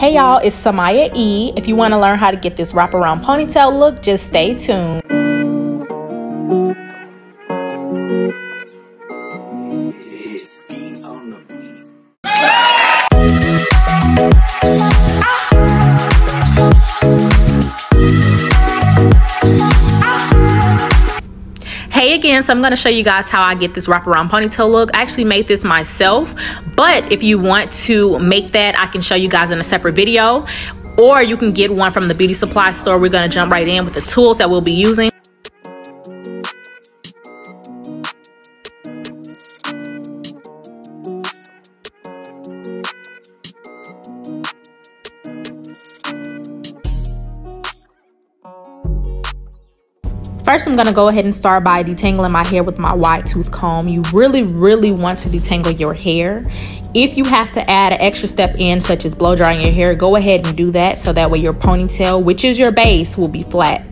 Hey y'all, it's Sumyia E. If you want to learn how to get this wraparound ponytail look, just stay tuned. Hey again, so I'm going to show you guys how I get this wraparound ponytail look. I actually made this myself, but if you want to make that, I can show you guys in a separate video. Or you can get one from the beauty supply store. We're going to jump right in with the tools that we'll be using. First, I'm gonna go ahead and start by detangling my hair with my wide tooth comb. You really, really want to detangle your hair. If you have to add an extra step in, such as blow drying your hair, go ahead and do that so that way your ponytail, which is your base, will be flat.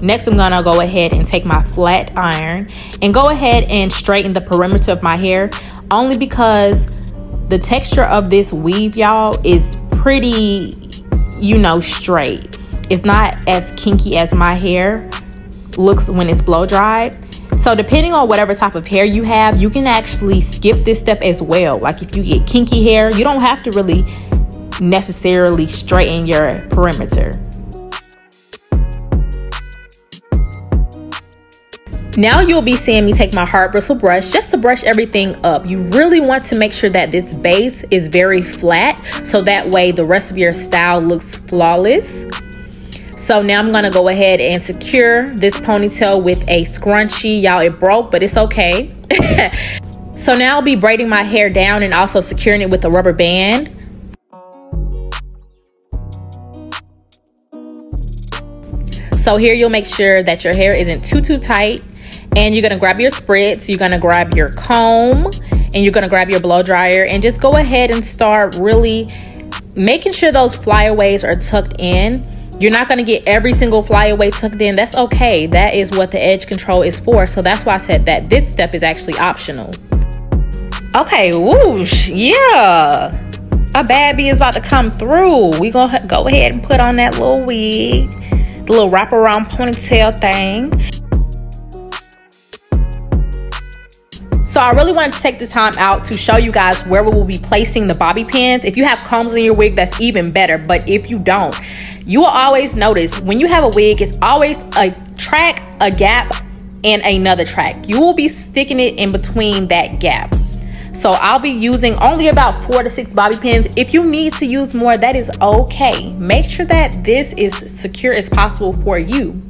Next, I'm gonna go ahead and take my flat iron and go ahead and straighten the perimeter of my hair only because the texture of this weave, y'all, is pretty, you know, straight. It's not as kinky as my hair looks when it's blow dried. So depending on whatever type of hair you have, you can actually skip this step as well. Like if you get kinky hair, you don't have to really necessarily straighten your perimeter. Now you'll be seeing me take my hard bristle brush just to brush everything up. You really want to make sure that this base is very flat so that way the rest of your style looks flawless. So now I'm gonna go ahead and secure this ponytail with a scrunchie. Y'all, it broke, but it's okay. so now I'll be braiding my hair down and also securing it with a rubber band. So here you'll make sure that your hair isn't too, too tight. And you're gonna grab your spritz, you're gonna grab your comb, and you're gonna grab your blow dryer and just go ahead and start really making sure those flyaways are tucked in you're not going to get every single flyaway tucked in. That's okay. That is what the edge control is for. So that's why I said that this step is actually optional. Okay, whoosh. Yeah. A bad bee is about to come through. we going to go ahead and put on that little wig. The little wraparound ponytail thing. So I really wanted to take the time out to show you guys where we will be placing the bobby pins. If you have combs in your wig, that's even better. But if you don't, you will always notice when you have a wig, it's always a track, a gap, and another track. You will be sticking it in between that gap. So I'll be using only about four to six bobby pins. If you need to use more, that is okay. Make sure that this is secure as possible for you.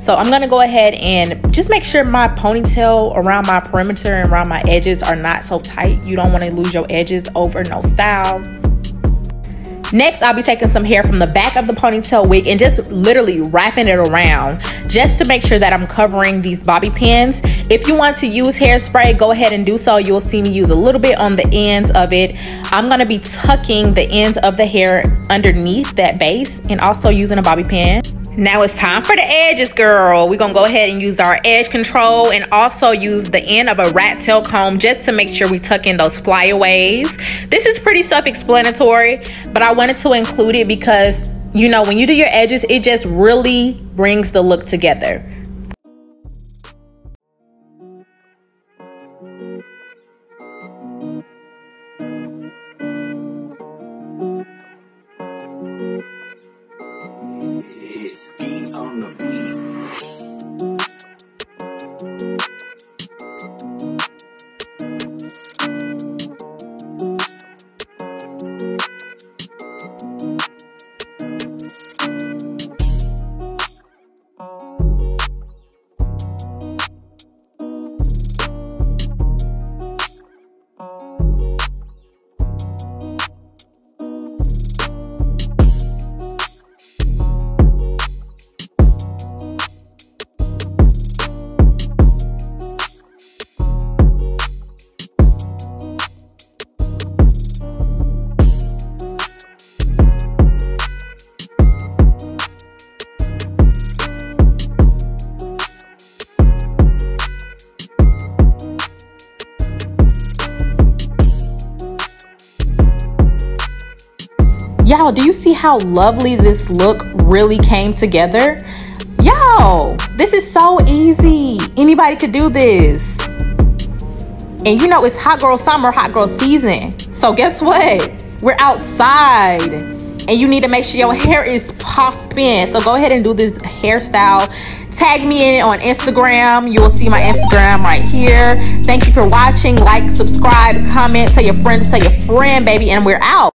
So I'm gonna go ahead and just make sure my ponytail around my perimeter and around my edges are not so tight. You don't wanna lose your edges over no style. Next, I'll be taking some hair from the back of the ponytail wig and just literally wrapping it around just to make sure that I'm covering these bobby pins. If you want to use hairspray, go ahead and do so. You'll see me use a little bit on the ends of it. I'm gonna be tucking the ends of the hair underneath that base and also using a bobby pin. Now it's time for the edges, girl. We're gonna go ahead and use our edge control and also use the end of a rat tail comb just to make sure we tuck in those flyaways. This is pretty self-explanatory, but I wanted to include it because, you know, when you do your edges, it just really brings the look together. Y'all, do you see how lovely this look really came together? Yo, this is so easy. Anybody could do this. And you know, it's hot girl summer, hot girl season. So guess what? We're outside and you need to make sure your hair is popping. So go ahead and do this hairstyle. Tag me in on Instagram. You will see my Instagram right here. Thank you for watching. Like, subscribe, comment, tell your friends, tell your friend, baby, and we're out.